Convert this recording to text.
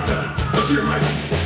Cosa fortuna, Let's my